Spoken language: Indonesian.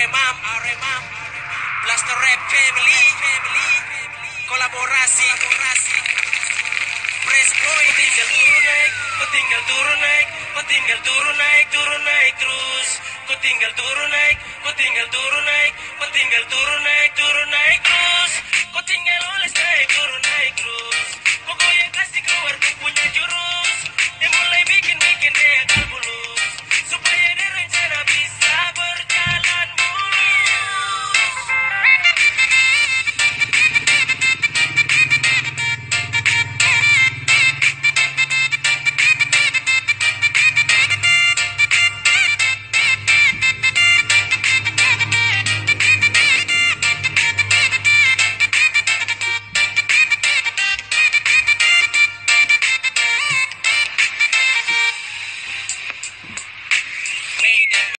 Aremam, Aremam, Blaster Rap Family, Family, kolaborasi, kolaborasi. Press Boy, tinggal turun naik, ku tinggal turun naik, ku tinggal turun naik, turun naik terus. ku tinggal turun naik, ku tinggal turun naik, ku tinggal turun naik, turun naik terus.